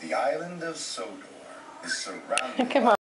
The island of Sodor is surrounded Come on.